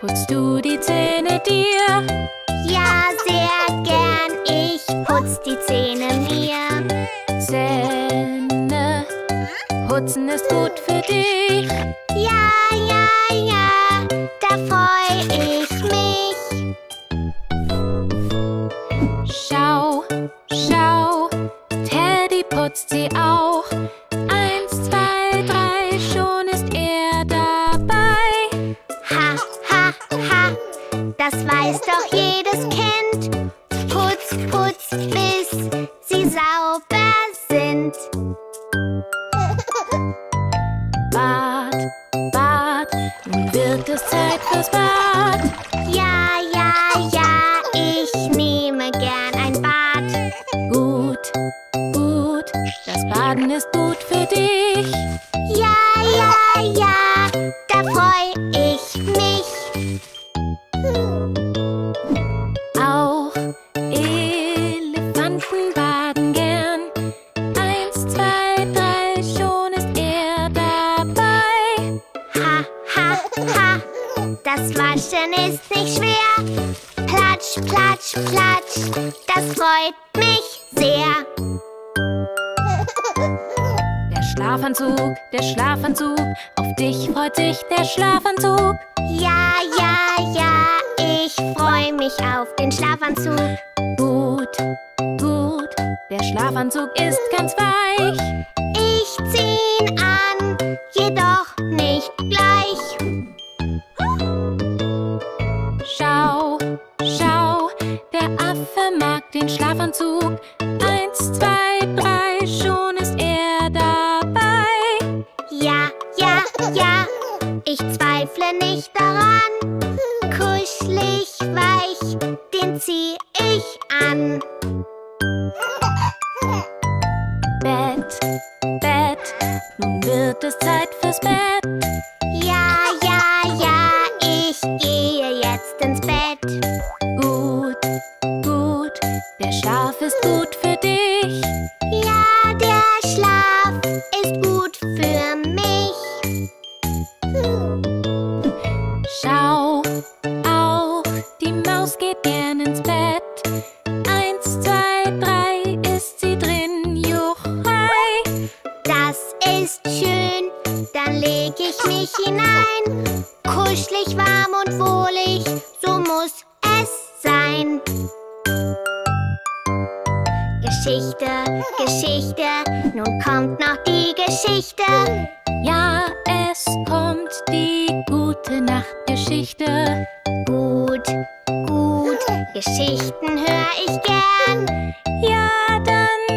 putzt du die Zähne dir? Ja, sehr gern, ich putz die Zähne mir. Zähne putzen ist gut für dich. Ja, ja, ja, da freu ich mich. Schau, schau, Teddy putzt sie auch. Das weiß doch jedes Kind. Putz, putz, bis sie sauber sind. Bad, Bad, nun wird es Zeit fürs Bad. Ja, ja, ja, ich nehme gern ein Bad. Gut, gut, das Baden ist gut für dich. Ja, ja, ja, da freu ich schwer. Platsch, platsch, platsch, das freut mich sehr. Der Schlafanzug, der Schlafanzug, auf dich freut sich der Schlafanzug. Ja, ja, ja, ich freu mich auf den Schlafanzug. Gut, gut, der Schlafanzug ist ganz weich. Den Schlafanzug. Eins, zwei, drei, schon ist er dabei. Ja, ja, ja, ich zweifle nicht daran. Kuschelig weich, den zieh ich an. Bett, Bett, nun wird es Zeit fürs Bett. Geht gern ins Bett. Eins, zwei, drei, ist sie drin, juchhei. Das ist schön, dann leg ich mich hinein. Kuschelig, warm und wohlig, so muss es sein. Geschichte, Geschichte, nun kommt noch die Geschichte. Ja, es kommt Geschichten hör ich gern. Ja, dann